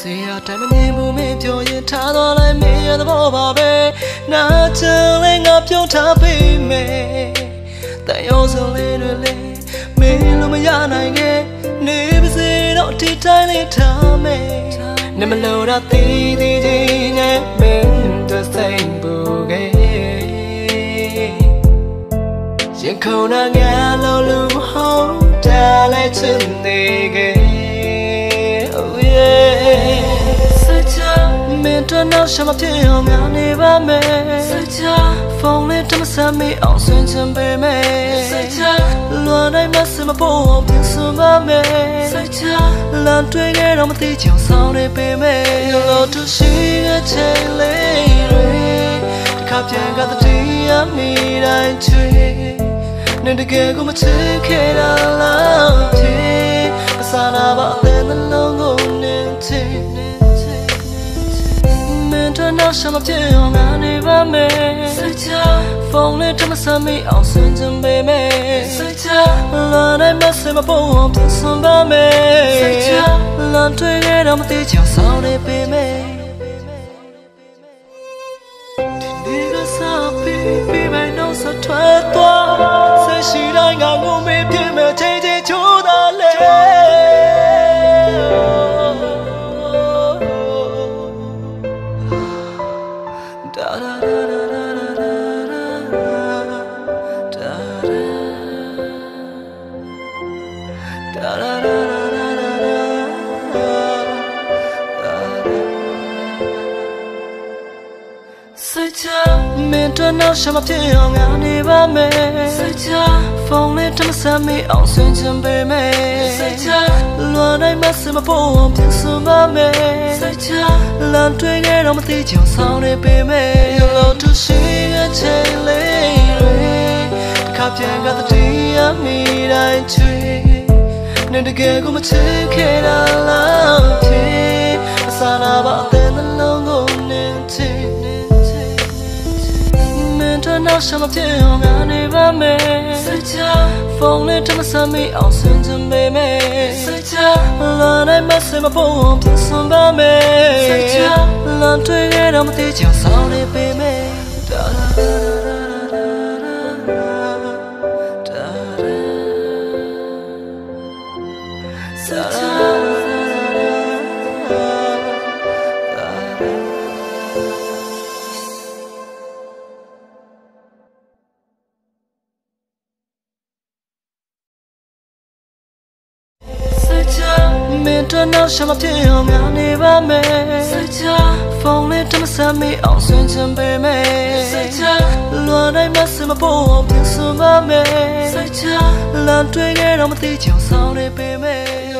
စေရတိုင်းမနေဘူးမင်းပြောရင်ထားတော့လိုက်မင်းရဲ့သဘောပါပဲနာချင်လဲငါပြောထားပေးမယ်တန်ရောစလေးတွေလေးမင်းလိုမရနိုင်ခဲ့နေပါစေတော့ဒီတိုင်းလေးထားမယ်နမလို့တော့တည်တည်ချင်းနဲ့မင်းတို့စိတ်ပူခဲ့ရင်ခုန်နာငါလိုလူမဟုတ်တာလဲချင်နေခဲ့ တို့နောက်ရှမပြေအောင်များနေပါမယ်စချာဖုန်းလေးတမဆမ်းမေးအောင်ဆွင်ချင်ပေမယ်စချာလွန်တိုင်းမစမပေါ်အောင်ပြင်ဆင်ပါမယ်စချာလမ်းတွေ့ခဲ့တော့မသိချင်ဆောင်နေပေမယ်လို့တို့ရှိတဲ့ချိန်လေးတွေတစ်ခါပြန်ကတည်းကမိတိုင်းချွေနေတကယ်ကိုမချစ်ခဲ့တာ တို့နောက်ရှမပြေအောင်ငါနေပါမယ်စချာဖုန်းလေးတမဆမ်းမိအောင်ဆွင်ချင်ပေမယ်စချာလာနိုင်မစမပေါ်အောင်ပြင်ဆင်ပါမယ်စချာလမ်းတွေ့ခဲ့တော့မသိချင်ဆောင်နေပေမယ် mình trở nắng xa mặt thiên hồng ngàn đi ba mê Phong lên trắng xa mi ọng xuyên chân bề mê Luôn ánh mất xa mà bố hồn thiên xuống ba mẹ mê Lan truy nghe đó mà tí chiều sau này bề mẹ. ည်းကမိတိုင်းချွေနေတကယ်ကိုမချစ်ခဲ့တာလားဖြစ်အစားနာပါတဲ့နှလုံးကိုနေချင်မင်းတို့နောက်ရှမပြေအောင်ငါနေပါမယ်စချာဖုန်းလေးတမဆမ်းမိအောင်ဆွင်ချင်ပေမယ်စချာလာနိုင်မစမပေါ်အောင်ပြင်ဆင်ပါမယ်စချာလမ်းတွေ့ခဲ့တော့မသိချင်ဆောင်နေပေမယ် trên nắng xem mặt thiên hồng ngàn đi ba mẹ say cha phòng lên trong xa mi ọng xuyên chân bê cha luôn ánh mắt xem mà bố hộp tiếng xưa ba mẹ say cha lan truy nghe đâu mà tí chiều sau để bê mẹ.